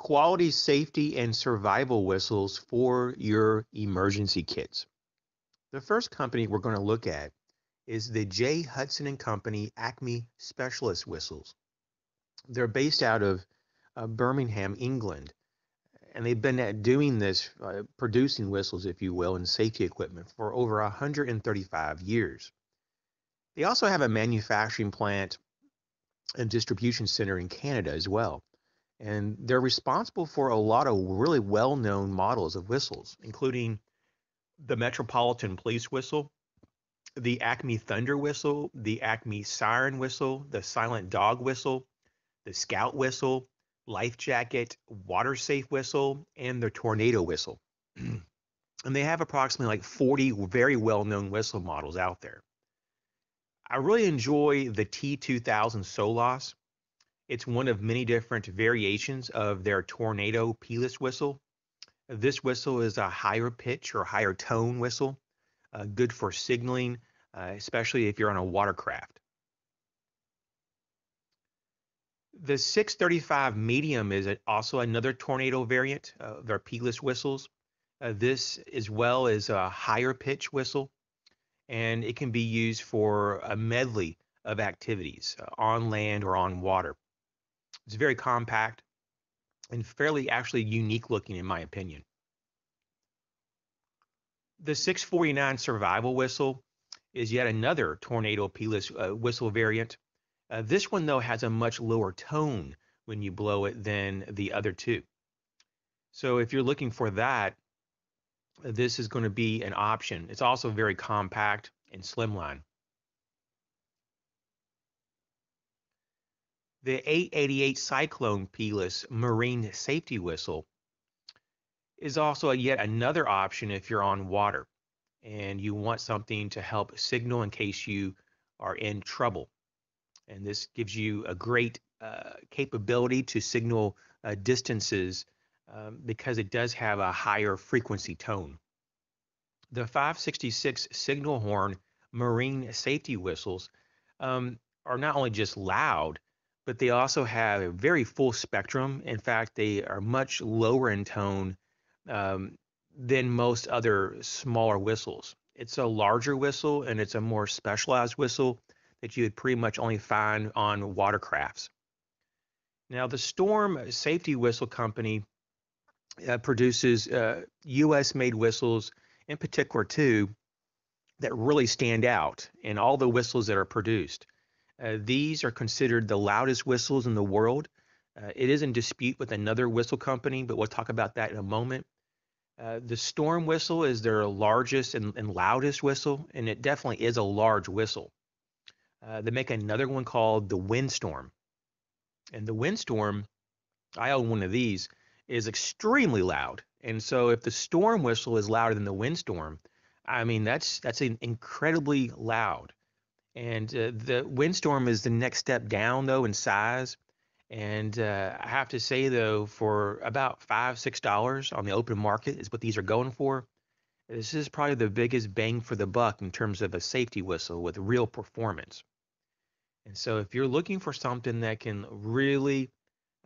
quality, safety, and survival whistles for your emergency kits. The first company we're going to look at is the J. Hudson and Company Acme Specialist Whistles. They're based out of uh, Birmingham, England, and they've been doing this, uh, producing whistles, if you will, and safety equipment for over 135 years. They also have a manufacturing plant and distribution center in Canada as well. And they're responsible for a lot of really well known models of whistles, including the Metropolitan Police Whistle, the Acme Thunder Whistle, the Acme Siren Whistle, the Silent Dog Whistle, the Scout Whistle, Life Jacket, Water Safe Whistle, and the Tornado Whistle. and they have approximately like 40 very well known whistle models out there. I really enjoy the T2000 Solos. It's one of many different variations of their Tornado P-less whistle. This whistle is a higher pitch or higher tone whistle, uh, good for signaling, uh, especially if you're on a watercraft. The 635 medium is also another tornado variant of their P-less whistles. Uh, this as well is a higher pitch whistle and it can be used for a medley of activities uh, on land or on water. It's very compact and fairly actually unique looking in my opinion. The 649 survival whistle is yet another tornado P-less uh, whistle variant. Uh, this one though has a much lower tone when you blow it than the other two. So if you're looking for that, this is going to be an option. It's also very compact and slimline. The 888 Cyclone P-less Marine Safety Whistle is also a yet another option if you're on water and you want something to help signal in case you are in trouble. And this gives you a great uh, capability to signal uh, distances um, because it does have a higher frequency tone. The 566 signal horn marine safety whistles um, are not only just loud, but they also have a very full spectrum. In fact, they are much lower in tone um, than most other smaller whistles. It's a larger whistle and it's a more specialized whistle that you would pretty much only find on watercrafts. Now, the Storm Safety Whistle Company uh, produces uh, U.S. made whistles, in particular, too, that really stand out in all the whistles that are produced. Uh, these are considered the loudest whistles in the world. Uh, it is in dispute with another whistle company, but we'll talk about that in a moment. Uh, the Storm whistle is their largest and, and, loudest whistle, and it definitely is a large whistle. Uh, they make another one called the Windstorm. And the Windstorm, I own one of these, is extremely loud. And so if the storm whistle is louder than the windstorm, I mean that's that's incredibly loud. And uh, the windstorm is the next step down though in size. And uh, I have to say though, for about five six dollars on the open market is what these are going for. This is probably the biggest bang for the buck in terms of a safety whistle with real performance. And so if you're looking for something that can really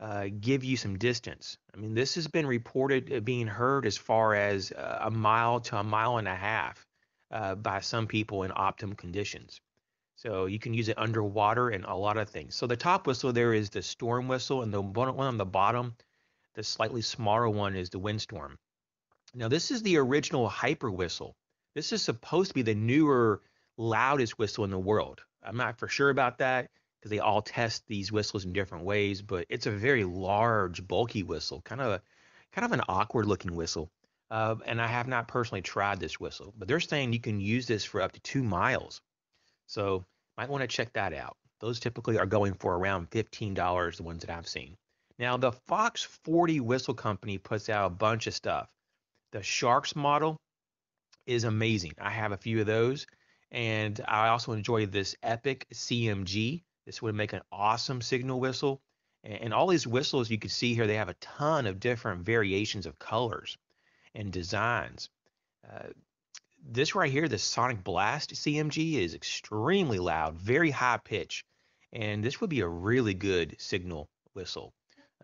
uh, give you some distance. I mean, this has been reported uh, being heard as far as uh, a mile to a mile and a half uh, by some people in optimum conditions. So you can use it underwater and a lot of things. So the top whistle there is the storm whistle, and the one on the bottom, the slightly smaller one, is the windstorm. Now this is the original hyper whistle. This is supposed to be the newer, loudest whistle in the world. I'm not for sure about that because they all test these whistles in different ways. But it's a very large, bulky whistle, kind of, kind of an awkward looking whistle. Uh, and I have not personally tried this whistle, but they're saying you can use this for up to two miles. So might want to check that out. Those typically are going for around $15, the ones that I've seen. Now, the Fox 40 Whistle Company puts out a bunch of stuff. The Sharx model is amazing. I have a few of those. And I also enjoy this Epik CMG. This would make an awesome signal whistle. And, all these whistles you can see here, they have a ton of different variations of colors and designs. Uh, this right here, the Sonik Blast CMG is extremely loud, very high pitch, and this would be a really good signal whistle.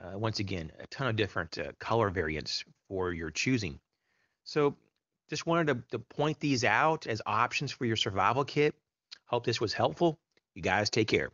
Uh, once again, a ton of different uh, color variants for your choosing. So just wanted to, to point these out as options for your survival kit. Hope this was helpful. You guys take care.